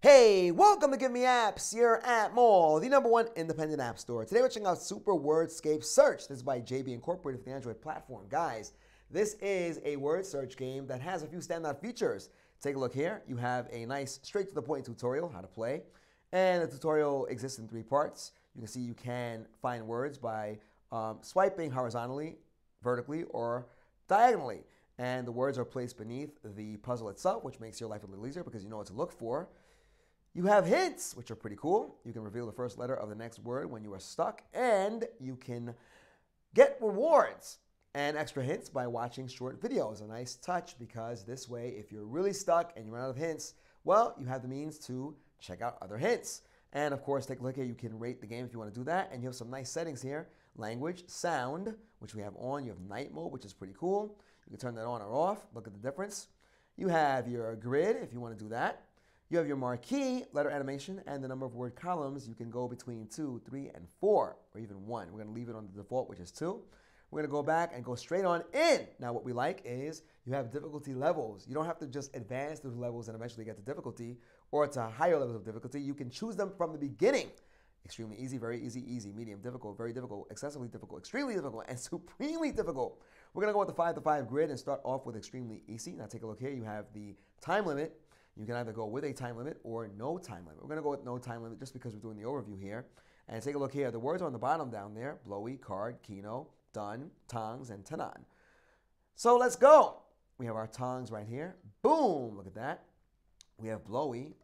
Hey, welcome to Give Me Apps here at Mall, the number one independent app store. Today we're checking out Super Wordscapes Search. This is by JB Incorporated for the Android platform. Guys, this is a word search game that has a few standout features. Take a look here. You have a nice straight to the point tutorial, how to play. And the tutorial exists in three parts. You can see you can find words by um, swiping horizontally, vertically, or diagonally. And the words are placed beneath the puzzle itself, which makes your life a little easier because you know what to look for. You have hints, which are pretty cool. You can reveal the first letter of the next word when you are stuck, and you can get rewards and extra hints by watching short videos. A nice touch because this way, if you're really stuck and you run out of hints, well, you have the means to check out other hints. And of course, take a look here. You can rate the game if you want to do that. And you have some nice settings here language, sound, which we have on. You have night mode, which is pretty cool. You can turn that on or off. Look at the difference. You have your grid if you want to do that. You have your marquee, letter animation, and the number of word columns. You can go between two, three, and four, or even one. We're going to leave it on the default, which is two. We're going to go back and go straight on in. Now, what we like is you have difficulty levels. You don't have to just advance those levels and eventually get to difficulty or to higher levels of difficulty. You can choose them from the beginning. Extremely easy, very easy, easy, medium, difficult, very difficult, excessively difficult, extremely difficult, and supremely difficult. We're going to go with the 5 to 5 grid and start off with extremely easy. Now, take a look here. You have the time limit you can either go with a time limit or no time limit. We're going to go with no time limit just because we're doing the overview here. And take a look here. The words are on the bottom down there. Blowy, card, kino, done, tongs, and tanan. So let's go. We have our tongs right here. Boom, look at that. We have blowy.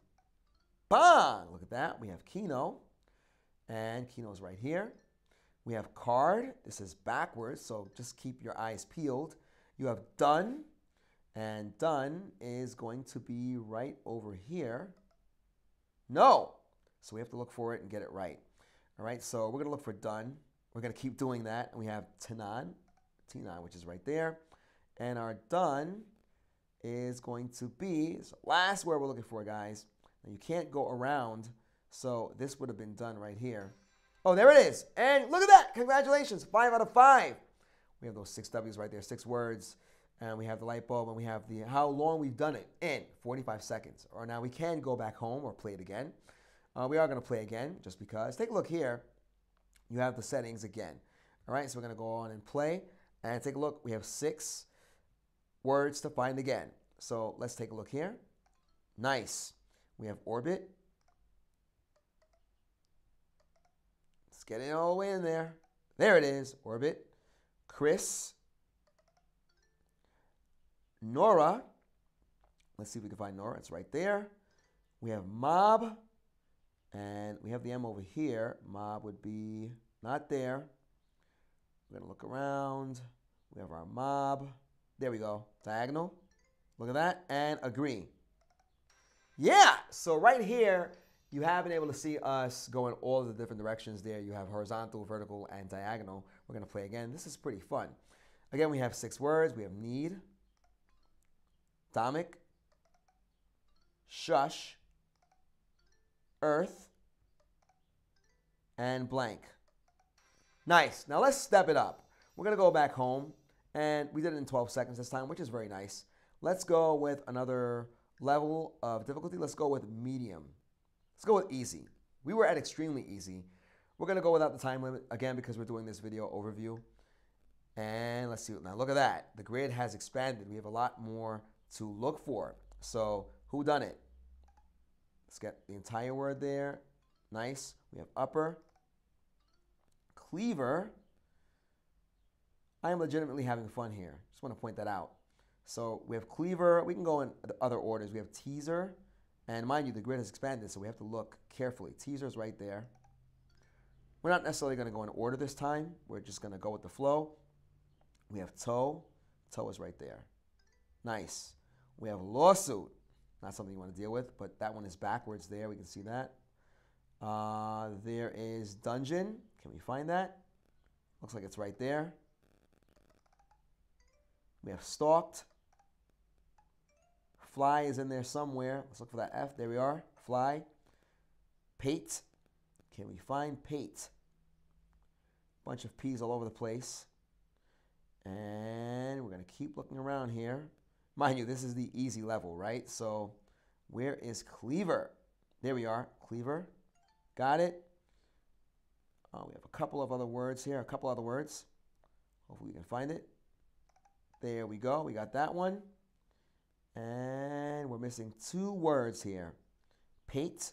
Bang, look at that. We have kino. And keno's right here. We have card. This is backwards, so just keep your eyes peeled. You have done. And done is going to be right over here. No. So we have to look for it and get it right. All right, so we're going to look for done. We're going to keep doing that. And we have tanan, tanan, which is right there. And our done is going to be, so last word we're looking for, guys. Now you can't go around, so this would have been done right here. Oh, there it is. And look at that. Congratulations. Five out of five. We have those six W's right there, six words and we have the light bulb and we have the how long we've done it in 45 seconds. Or now we can go back home or play it again. Uh, we are going to play again just because. Take a look here. You have the settings again. All right, so we're going to go on and play and take a look. We have six words to find again. So let's take a look here. Nice. We have orbit. Let's get it all the way in there. There it is, orbit. Chris. Nora. Let's see if we can find Nora. It's right there. We have mob. And we have the M over here. Mob would be not there. We're going to look around. We have our mob. There we go. Diagonal. Look at that. And agree. Yeah. So right here, you have been able to see us go in all the different directions there. You have horizontal, vertical, and diagonal. We're going to play again. This is pretty fun. Again, we have six words. We have need. Atomic, Shush, Earth, and blank. Nice. Now let's step it up. We're going to go back home, and we did it in 12 seconds this time, which is very nice. Let's go with another level of difficulty. Let's go with medium. Let's go with easy. We were at extremely easy. We're going to go without the time limit, again, because we're doing this video overview. And let's see. Now look at that. The grid has expanded. We have a lot more to look for. So who done it? Let's get the entire word there. Nice. We have upper. Cleaver. I am legitimately having fun here. Just want to point that out. So we have cleaver. We can go in other orders. We have teaser. And mind you, the grid has expanded, so we have to look carefully. Teaser is right there. We're not necessarily going to go in order this time. We're just going to go with the flow. We have toe. Toe is right there. Nice. We have lawsuit. Not something you want to deal with, but that one is backwards there. We can see that. Uh, there is dungeon. Can we find that? Looks like it's right there. We have stalked. Fly is in there somewhere. Let's look for that F. There we are. Fly. Pate. Can we find pate? Bunch of P's all over the place. And we're going to keep looking around here. Mind you, this is the easy level, right? So where is Cleaver? There we are, Cleaver. Got it. Uh, we have a couple of other words here, a couple other words. Hopefully we can find it. There we go. We got that one. And we're missing two words here. Pate.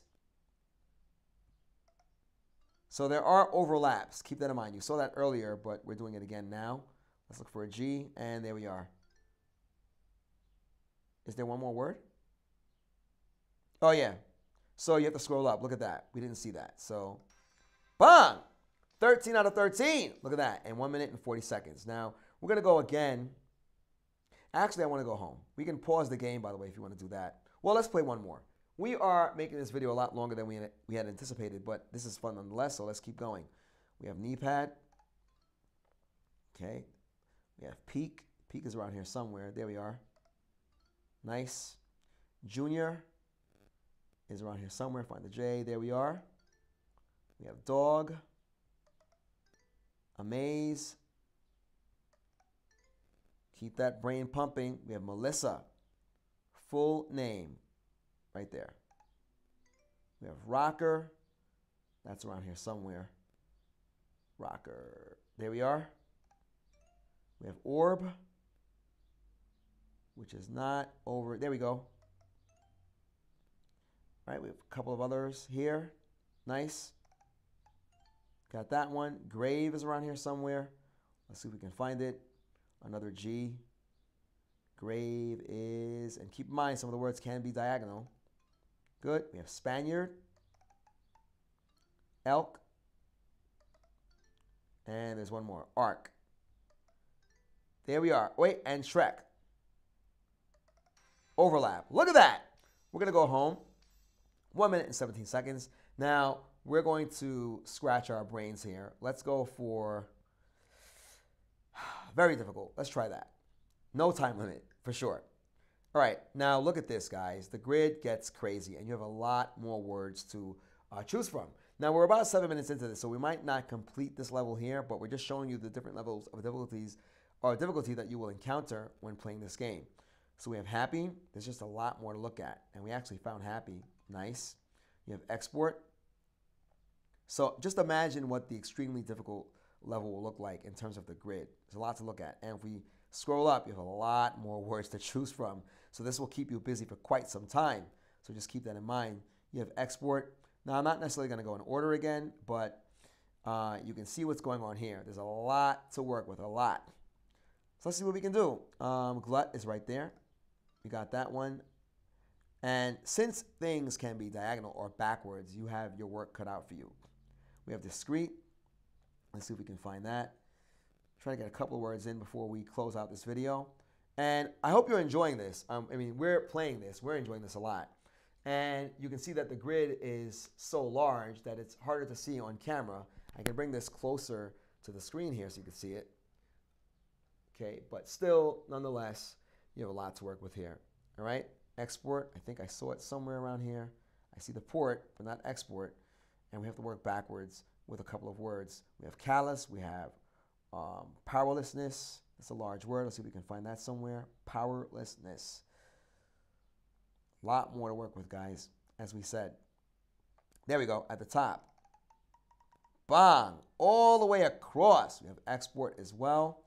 So there are overlaps. Keep that in mind. You saw that earlier, but we're doing it again now. Let's look for a G, and there we are. Is there one more word? Oh, yeah. So you have to scroll up. Look at that. We didn't see that. So, bang! 13 out of 13. Look at that. In 1 minute and 40 seconds. Now, we're going to go again. Actually, I want to go home. We can pause the game, by the way, if you want to do that. Well, let's play one more. We are making this video a lot longer than we had, we had anticipated, but this is fun nonetheless, so let's keep going. We have knee pad. Okay. We have peak. Peak is around here somewhere. There we are. Nice. Junior is around here somewhere. Find the J. There we are. We have dog. Amaze. Keep that brain pumping. We have Melissa. Full name. Right there. We have rocker. That's around here somewhere. Rocker. There we are. We have orb, which is not over. There we go. All right, we have a couple of others here. Nice. Got that one. Grave is around here somewhere. Let's see if we can find it. Another G. Grave is, and keep in mind some of the words can be diagonal. Good. We have Spaniard, elk, and there's one more, arc. There we are. Wait, and Shrek. Overlap. Look at that. We're going to go home. One minute and 17 seconds. Now, we're going to scratch our brains here. Let's go for very difficult. Let's try that. No time limit, for sure. All right, now look at this, guys. The grid gets crazy, and you have a lot more words to uh, choose from. Now, we're about seven minutes into this, so we might not complete this level here, but we're just showing you the different levels of difficulties or difficulty that you will encounter when playing this game. So we have happy. There's just a lot more to look at, and we actually found happy. Nice. You have export. So just imagine what the extremely difficult level will look like in terms of the grid. There's a lot to look at. And if we scroll up, you have a lot more words to choose from. So this will keep you busy for quite some time. So just keep that in mind. You have export. Now I'm not necessarily going to go in order again, but uh, you can see what's going on here. There's a lot to work with, a lot. So let's see what we can do. Um, glut is right there. We got that one. And since things can be diagonal or backwards, you have your work cut out for you. We have discrete. Let's see if we can find that. Try to get a couple of words in before we close out this video. And I hope you're enjoying this. Um, I mean, we're playing this. We're enjoying this a lot. And you can see that the grid is so large that it's harder to see on camera. I can bring this closer to the screen here so you can see it. Okay, but still, nonetheless, you have a lot to work with here. All right, export. I think I saw it somewhere around here. I see the port, but not export. And we have to work backwards with a couple of words. We have callous. We have um, powerlessness. That's a large word. Let's see if we can find that somewhere. Powerlessness. A lot more to work with, guys, as we said. There we go, at the top. Bang! All the way across. We have export as well.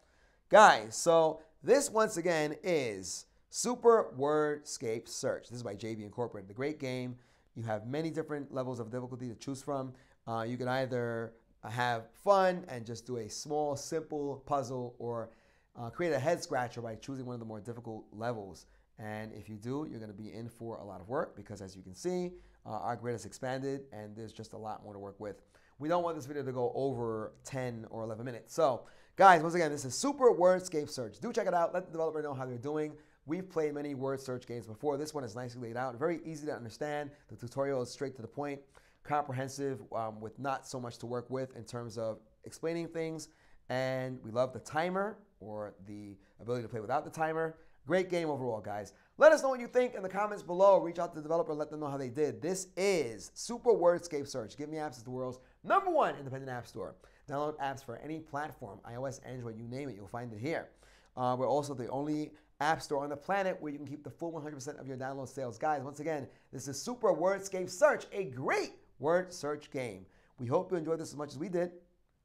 Guys, so this once again is Super Wordscapes Search. This is by JB Incorporated. The great game. You have many different levels of difficulty to choose from. Uh, you can either have fun and just do a small, simple puzzle or uh, create a head scratcher by choosing one of the more difficult levels. And if you do, you're going to be in for a lot of work because as you can see, uh, our grid has expanded and there's just a lot more to work with. We don't want this video to go over 10 or 11 minutes. So guys, once again, this is Super Wordscapes Search. Do check it out. Let the developer know how they're doing. We've played many word search games before. This one is nicely laid out, very easy to understand. The tutorial is straight to the point, comprehensive um, with not so much to work with in terms of explaining things. And we love the timer or the ability to play without the timer. Great game overall, guys. Let us know what you think in the comments below. Reach out to the developer, let them know how they did. This is Super Wordscapes Search. Give Me Apps is the world's number one independent app store. Download apps for any platform, iOS, Android, you name it, you'll find it here. Uh, we're also the only app store on the planet where you can keep the full 100% of your download sales. Guys, once again, this is Super Wordscapes Search, a great word search game. We hope you enjoyed this as much as we did.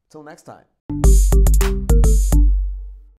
Till next time.